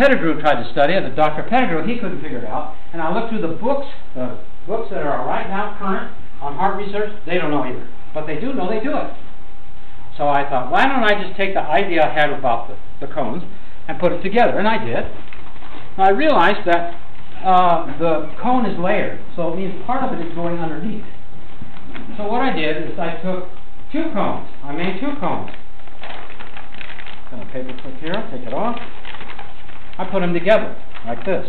Pettigrew tried to study it, but Dr. Pettigrew, he couldn't figure it out. And I looked through the books, the books that are right now current on heart research, they don't know either. But they do know they do it. So I thought, why don't I just take the idea I had about the, the cones and put it together? And I did. And I realized that uh, the cone is layered, so it means part of it is going underneath. So what I did is I took two cones. I made two cones. Got a paper clip here, take it off. I put them together, like this.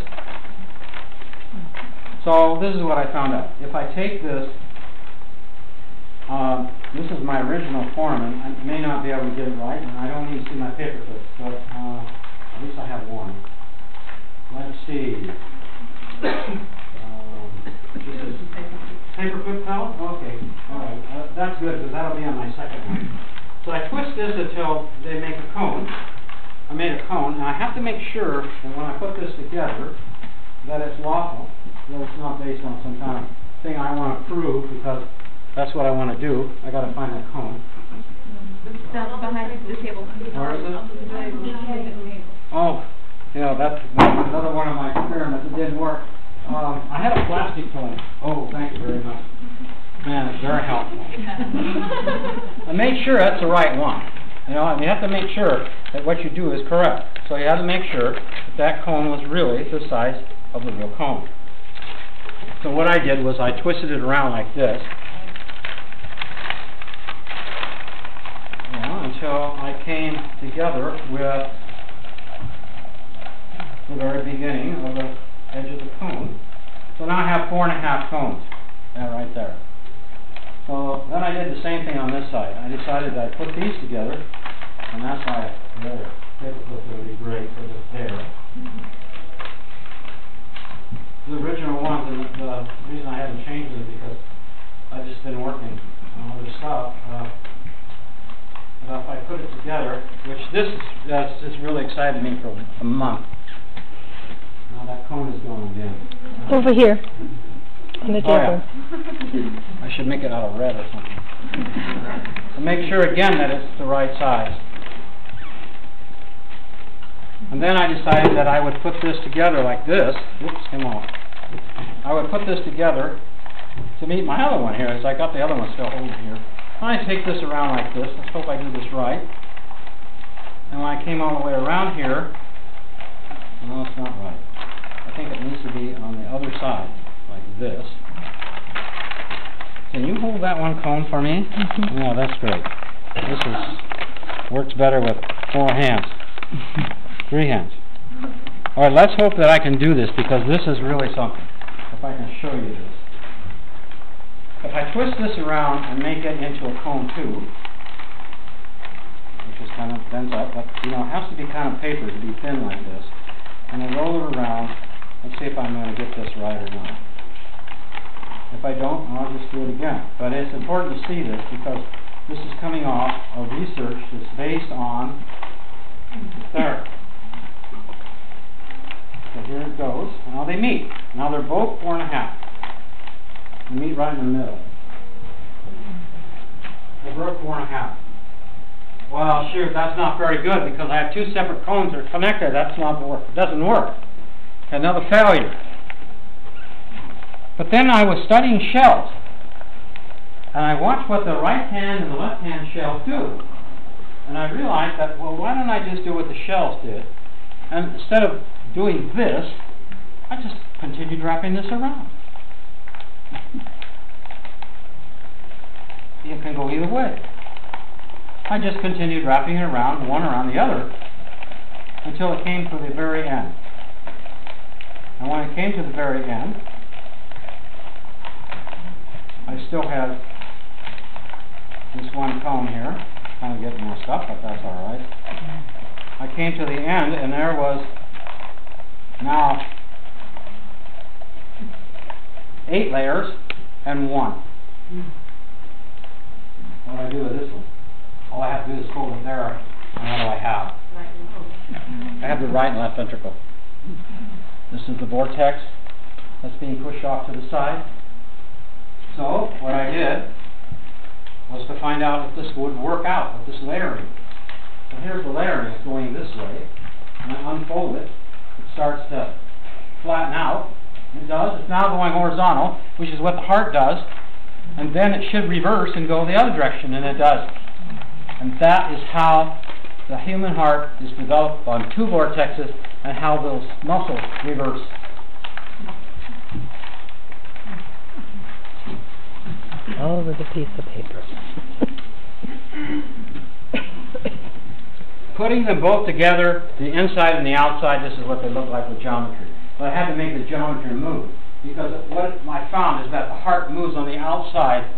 So this is what I found out. If I take this, uh, this is my original form, and I may not be able to get it right, and I don't even see my paper clip, but uh, at least I have one. Let's see. Um, paper clip towel? Okay, all right. Uh, that's good, because that'll be on my second one. So I twist this until they make a cone. I made a cone, and I have to make sure that when I put this together, that it's lawful, that it's not based on some kind of thing I want to prove, because that's what I want to do. I got to find that cone. That's behind the table. Where is it? Oh, yeah, that's, that's another one of my experiments. It didn't work. Um, I had a plastic toy. Oh, thank you very much. Man, it's very helpful. I made sure that's the right one. You know, and you have to make sure that what you do is correct. So you have to make sure that that cone was really the size of the real cone. So what I did was I twisted it around like this. Until I came together with the very beginning of the edge of the cone. So now I have four and a half cones. Right there. So then I did the same thing on this side. I decided I'd put these together, and that's why the other paper clip would be great for the pair. The original ones, and the reason I haven't changed it is because I've just been working on other stuff. Uh, but if I put it together, which this is, that's just really excited me for a month. Now that cone is going in. Over here, on the Oh, table. yeah. I should make it out of red or something. And make sure again that it's the right size. And then I decided that I would put this together like this. Oops, came off. I would put this together to meet my other one here, as I got the other one still holding here. I take this around like this. Let's hope I do this right. And when I came all the way around here, no, it's not right. I think it needs to be on the other side, like this. Can you hold that one cone for me? Yeah, that's great. This is, works better with four hands. Three hands. All right, let's hope that I can do this, because this is really something. If I can show you this. If I twist this around and make it into a cone too, which is kind of bends up, but, you know, it has to be kind of paper to be thin like this. And I roll it around, let's see if I'm going to get this right or not. If I don't, I'll just do it again. But it's important to see this because this is coming off of research that's based on there. So here it goes. Now they meet. Now they're both four and a half. They meet right in the middle. They broke four and a half. Well, sure, that's not very good because I have two separate cones that are connected. That's not work. It doesn't work. Another failure. But then I was studying shells, and I watched what the right hand and the left hand shell do. And I realized that, well, why don't I just do what the shells did? And instead of doing this, I just continued wrapping this around. You can go either way. I just continued wrapping it around, one around the other, until it came to the very end. And when it came to the very end, I still have this one cone here, kind of getting messed up, but that's all right. I came to the end, and there was now eight layers and one. What do I do with this one? All I have to do is fold it there, and what do I have? I have the right and left ventricle. This is the vortex that's being pushed off to the side. So, what I did was to find out if this would work out with this layering. So here's the layering, going this way, and I unfold it, it starts to flatten out. It does. It's now going horizontal, which is what the heart does. And then it should reverse and go the other direction, and it does. And that is how the human heart is developed on two vortexes and how those muscles reverse. All over the piece of paper. Putting them both together, the inside and the outside, this is what they look like with geometry. But I had to make the geometry move, because what I found is that the heart moves on the outside,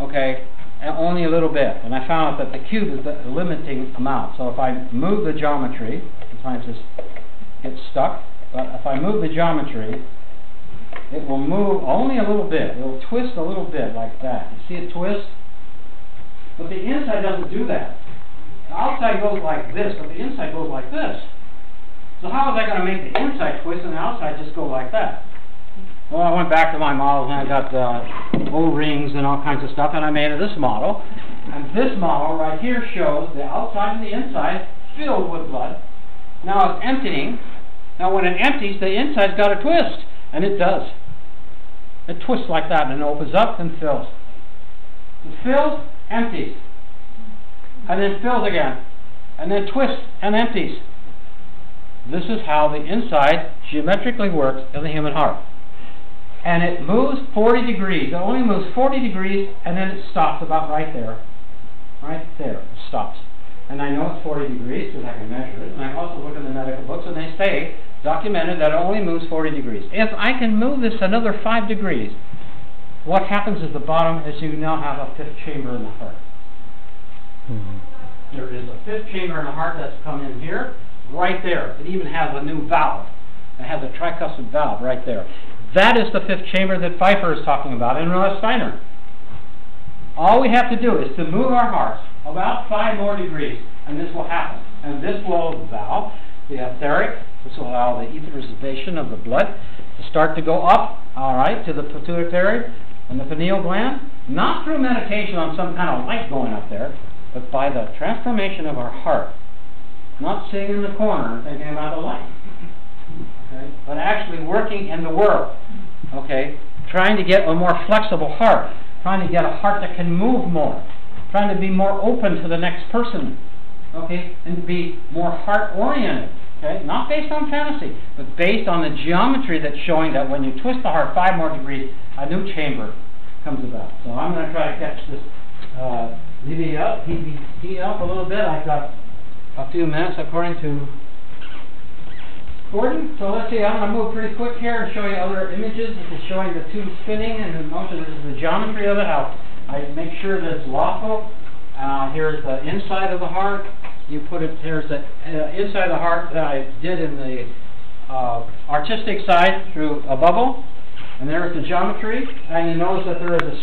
okay, only a little bit. And I found out that the cube is the limiting amount. So if I move the geometry, sometimes this gets stuck, but if I move the geometry, it will move only a little bit. It will twist a little bit like that. You see it twist? But the inside doesn't do that. The outside goes like this, but the inside goes like this. So how is that going to make the inside twist and the outside just go like that? Well, I went back to my models and I got uh, O-rings and all kinds of stuff, and I made this model. And this model right here shows the outside and the inside filled with blood. Now it's emptying. Now when it empties, the inside's got a twist, and it does. It twists like that, and it opens up and fills. It fills, empties, and then fills again, and then twists and empties. This is how the inside geometrically works in the human heart. And it moves 40 degrees. It only moves 40 degrees, and then it stops about right there. Right there, it stops. And I know it's 40 degrees because I can measure it. And I also look in the medical books, and they say, documented, that it only moves 40 degrees. If I can move this another 5 degrees, what happens at the bottom is you now have a fifth chamber in the heart. Mm-hmm. There is a fifth chamber in the heart that's come in here, right there. It even has a new valve. It has a tricuspid valve right there. That is the fifth chamber that Pfeiffer is talking about in Rudolf Steiner. All we have to do is to move our hearts about five more degrees, and this will happen. And this will allow the etheric, this will allow the etherization of the blood to start to go up, all right, to the pituitary and the pineal gland, not through medication on some kind of light going up there, but by the transformation of our heart. Not sitting in the corner thinking about the light, okay, but actually working in the world, okay, trying to get a more flexible heart, trying to get a heart that can move more, trying to be more open to the next person, okay, and be more heart-oriented, okay, not based on fantasy, but based on the geometry that's showing that when you twist the heart five more degrees, a new chamber comes about. So I'm going to try to catch this uh, DV up, DV up a little bit. I've got a few minutes according to Gordon. So let's see, I'm going to move pretty quick here and show you other images. This is showing the tube spinning and the motion. This is the geometry of it, how I make sure that it's lawful. Uh, here's the inside of the heart. You put it, here's the uh, inside the heart that I did in the uh, artistic side through a bubble. And there's the geometry. And you notice that there is a